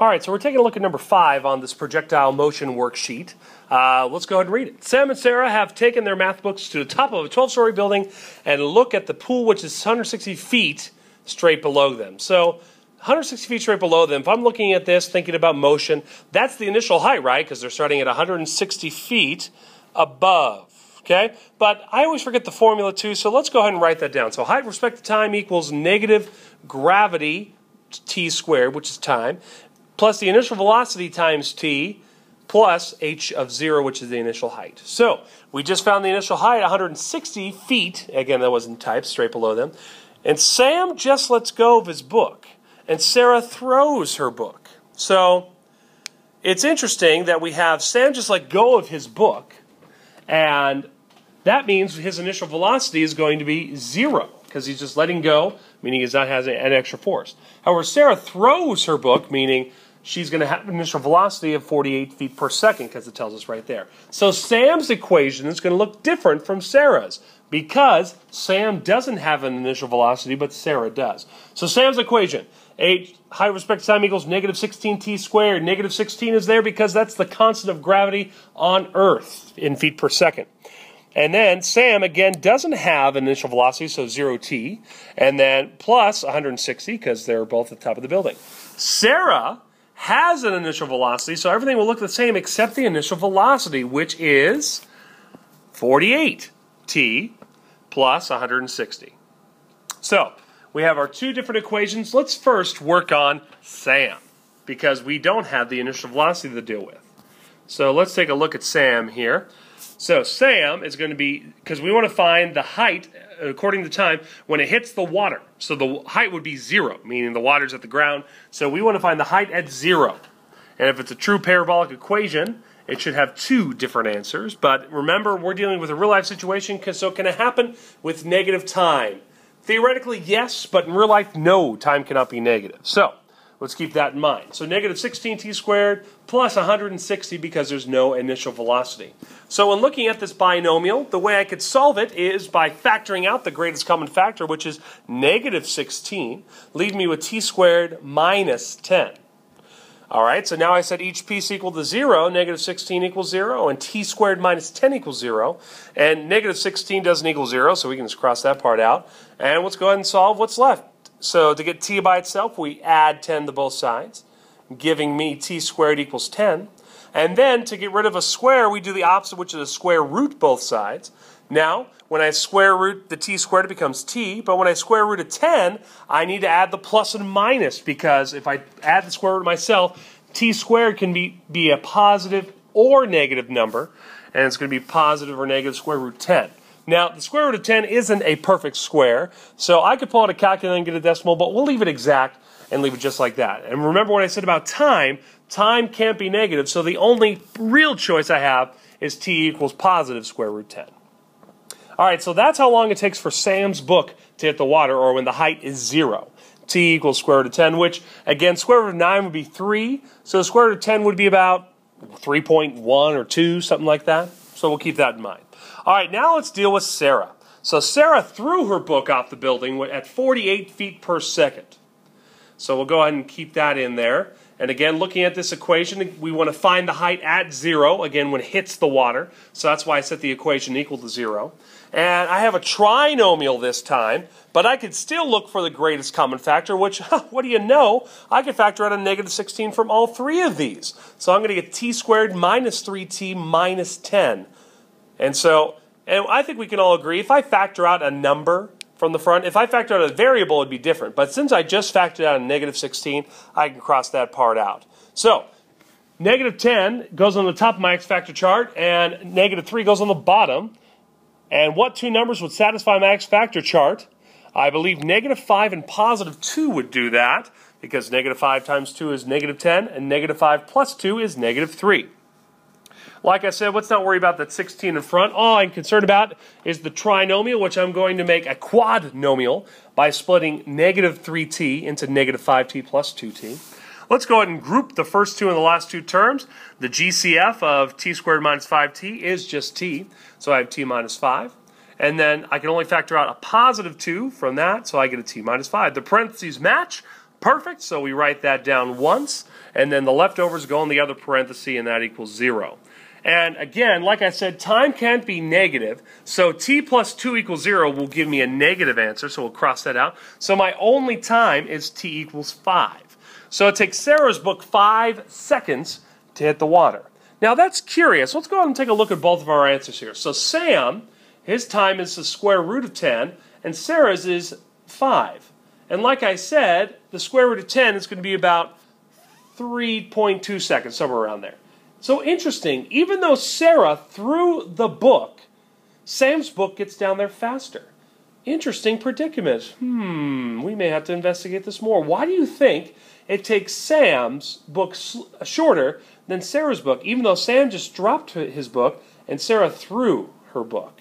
All right, so we're taking a look at number five on this projectile motion worksheet. Uh, let's go ahead and read it. Sam and Sarah have taken their math books to the top of a 12 story building and look at the pool, which is 160 feet straight below them. So, 160 feet straight below them, if I'm looking at this, thinking about motion, that's the initial height, right? Because they're starting at 160 feet above. Okay? But I always forget the formula too, so let's go ahead and write that down. So, height with respect to time equals negative gravity t squared, which is time, plus the initial velocity times t plus h of 0, which is the initial height. So we just found the initial height, 160 feet. Again, that wasn't typed, straight below them. And Sam just lets go of his book, and Sarah throws her book. So it's interesting that we have Sam just let go of his book, and that means his initial velocity is going to be 0 because he's just letting go, meaning he's not having an extra force. However, Sarah throws her book, meaning she's going to have an initial velocity of 48 feet per second because it tells us right there. So Sam's equation is going to look different from Sarah's because Sam doesn't have an initial velocity, but Sarah does. So Sam's equation, h height respect to time equals negative 16t squared. Negative 16 is there because that's the constant of gravity on Earth in feet per second. And then Sam, again, doesn't have an initial velocity, so 0t, and then plus 160 because they're both at the top of the building. Sarah has an initial velocity, so everything will look the same except the initial velocity, which is 48t plus 160. So we have our two different equations. Let's first work on Sam because we don't have the initial velocity to deal with. So let's take a look at Sam here. So Sam is going to be, because we want to find the height according to time when it hits the water. So the height would be zero, meaning the water's at the ground. So we want to find the height at zero. And if it's a true parabolic equation, it should have two different answers. But remember, we're dealing with a real life situation, so can it happen with negative time? Theoretically, yes, but in real life, no, time cannot be negative. So Let's keep that in mind. So negative 16t squared plus 160 because there's no initial velocity. So when looking at this binomial, the way I could solve it is by factoring out the greatest common factor, which is negative 16, leave me with t squared minus 10. All right, so now I said each piece equal to 0, negative 16 equals 0, and t squared minus 10 equals 0. And negative 16 doesn't equal 0, so we can just cross that part out. And let's go ahead and solve what's left. So to get t by itself, we add 10 to both sides, giving me t squared equals 10. And then to get rid of a square, we do the opposite, which is a square root both sides. Now, when I square root the t squared, it becomes t. But when I square root of 10, I need to add the plus and minus because if I add the square root myself, t squared can be, be a positive or negative number. And it's going to be positive or negative square root 10. Now, the square root of 10 isn't a perfect square, so I could pull out a calculator and get a decimal, but we'll leave it exact and leave it just like that. And remember what I said about time, time can't be negative, so the only real choice I have is t equals positive square root 10. All right, so that's how long it takes for Sam's book to hit the water, or when the height is zero. t equals square root of 10, which, again, square root of 9 would be 3, so square root of 10 would be about 3.1 or 2, something like that. So we'll keep that in mind. All right, now let's deal with Sarah. So Sarah threw her book off the building at 48 feet per second. So we'll go ahead and keep that in there. And again, looking at this equation, we want to find the height at zero, again, when it hits the water. So that's why I set the equation equal to zero. And I have a trinomial this time, but I could still look for the greatest common factor, which, what do you know? I could factor out a negative 16 from all three of these. So I'm going to get t squared minus 3t minus 10. And so, and I think we can all agree, if I factor out a number from the front, if I factor out a variable, it would be different. But since I just factored out a negative 16, I can cross that part out. So, negative 10 goes on the top of my x factor chart, and negative 3 goes on the bottom. And what two numbers would satisfy my x factor chart? I believe negative 5 and positive 2 would do that, because negative 5 times 2 is negative 10, and negative 5 plus 2 is negative 3. Like I said, let's not worry about that 16 in front. All I'm concerned about is the trinomial, which I'm going to make a quadnomial by splitting negative 3t into negative 5t plus 2t. Let's go ahead and group the first two and the last two terms. The GCF of t squared minus 5t is just t, so I have t minus 5. And then I can only factor out a positive 2 from that, so I get a t minus 5. The parentheses match, Perfect, so we write that down once, and then the leftovers go in the other parenthesis, and that equals 0. And again, like I said, time can't be negative, so t plus 2 equals 0 will give me a negative answer, so we'll cross that out. So my only time is t equals 5. So it takes Sarah's book 5 seconds to hit the water. Now that's curious. Let's go ahead and take a look at both of our answers here. So Sam, his time is the square root of 10, and Sarah's is 5. And like I said, the square root of 10 is going to be about 3.2 seconds, somewhere around there. So interesting, even though Sarah threw the book, Sam's book gets down there faster. Interesting predicament. Hmm, we may have to investigate this more. Why do you think it takes Sam's book shorter than Sarah's book, even though Sam just dropped his book and Sarah threw her book?